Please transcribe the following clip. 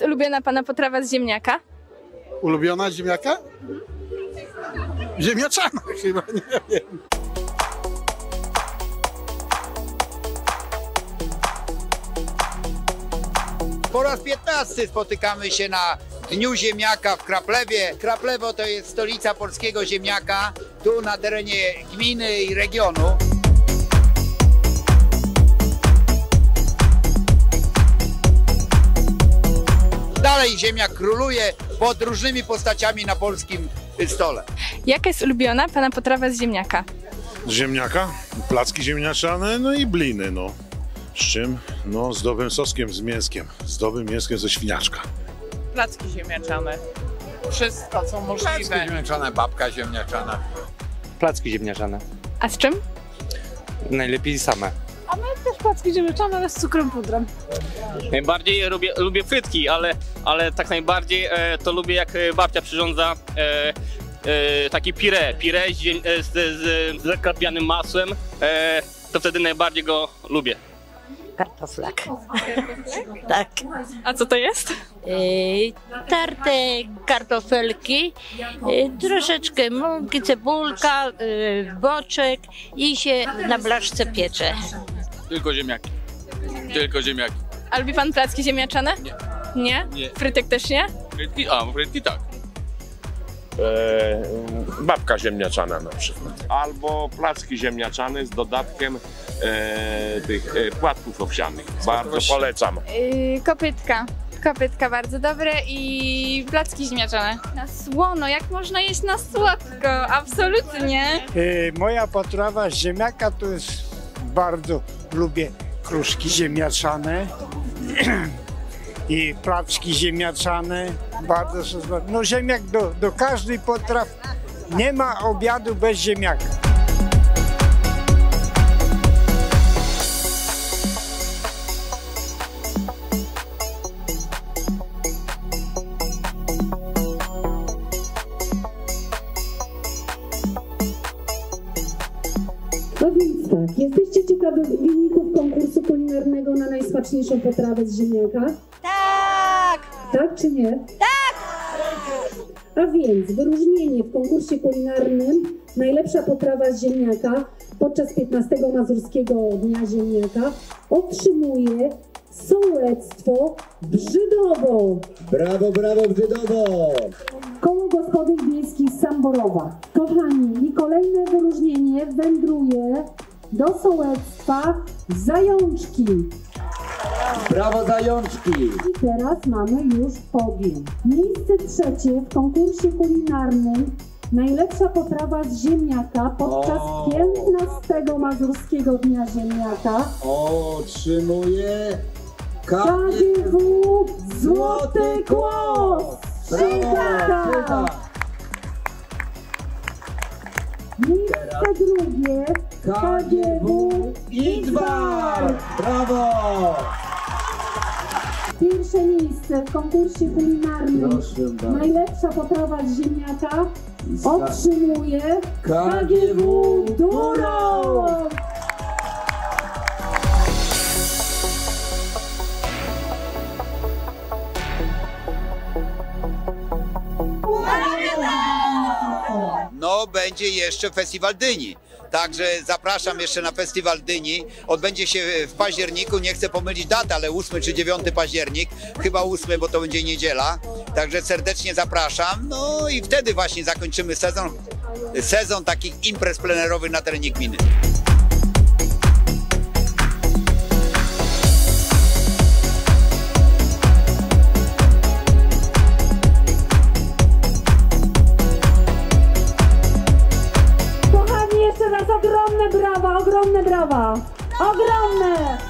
jest ulubiona pana potrawa z ziemniaka? Ulubiona ziemniaka? Ziemniaczana chyba, nie wiem. Po raz 15 spotykamy się na Dniu Ziemniaka w Kraplewie. Kraplewo to jest stolica polskiego ziemniaka, tu na terenie gminy i regionu. Dalej ziemniak króluje pod różnymi postaciami na polskim stole. Jaka jest ulubiona pana potrawa z ziemniaka? Z ziemniaka, placki ziemniaczane, no i bliny, no. Z czym? No, z dobrym soskiem, z mięskiem. Z dobrym mięskiem ze świniaczka. placki ziemniaczane. Wszystko, co możliwe. ziemniaczane, babka ziemniaczana. Placki ziemniaczane. A z czym? Najlepiej same. Płacki ziemniaczane, ale z cukrem pudrem. Najbardziej lubię, lubię frytki, ale, ale tak najbardziej e, to lubię jak e, babcia przyrządza e, e, taki pire, pire z, e, z, z, z karpianym masłem, e, to wtedy najbardziej go lubię. Kartoflak. tak. A co to jest? Yy, tarte kartofelki, yy, troszeczkę mąki, cebulka, yy, boczek i się na blaszce piecze. Tylko ziemniaki. Tylko ziemniaki. A lubi pan placki ziemniaczane? Nie. Nie? Nie. Frytek też nie? Frytki? A, frytki tak. e, babka ziemniaczana na przykład. Albo placki ziemniaczane z dodatkiem e, tych e, płatków owsianych. Bardzo polecam. Yy, kopytka. Kopytka bardzo dobre i placki ziemniaczane. Na słono, jak można jeść na słodko? Absolutnie. Moja potrawa z ziemniaka to jest bardzo lubię kruszki ziemniaczane i placki ziemniaczane. Bardzo smaczne. No ziemniak do, do każdej potraw nie ma obiadu bez ziemniaka. No więc tak, jesteście wyników konkursu kulinarnego na najsmaczniejszą potrawę z ziemniaka? Tak! Tak czy nie? Tak! A więc wyróżnienie w konkursie kulinarnym Najlepsza potrawa z ziemniaka podczas 15 Mazurskiego Dnia Ziemniaka otrzymuje sołectwo Brzydowo. Brawo, brawo, Brzydowo! Koło Gospodyń Wiejskich Samborowa. Kochani, i kolejne wyróżnienie wędruje do sołectwa Zajączki. Brawo, zajączki! I teraz mamy już podium. Miejsce trzecie w konkursie kulinarnym Najlepsza potrawa z ziemniaka podczas O. 15 Mazurskiego Dnia Ziemniaka. Otrzymuje KGW Złoty Kłos! Brawo! Miejsce drugie KGW Idwar! Brawo! Pierwsze miejsce w konkursie kulinarnym Najlepsza potrawa z ziemniaka otrzymuje KGW Duro! No, będzie jeszcze Festiwal Dyni. Także zapraszam jeszcze na Festiwal Dyni. Odbędzie się w październiku, nie chcę pomylić daty, ale 8 czy 9 październik. Chyba 8, bo to będzie niedziela. Także serdecznie zapraszam. No i wtedy właśnie zakończymy sezon, sezon takich imprez plenerowych na terenie gminy. brawa! Ogromne!